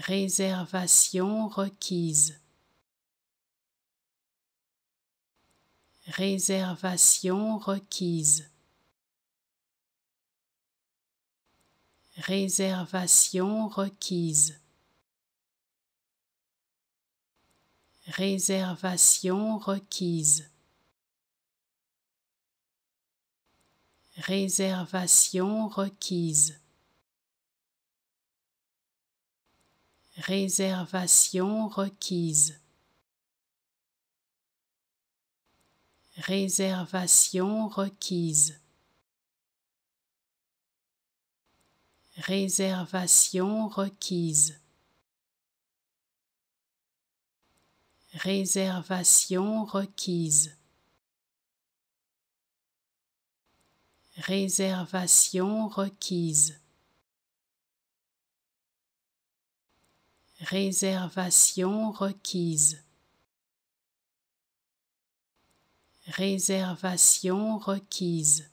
Réservation requise. Réservation requise. Réservation requise. Réservation requise. Réservation requise. Réservation requise. Réservation requise. Réservation requise. Réservation requise. Réservation requise. Réservation requise. Réservation requise.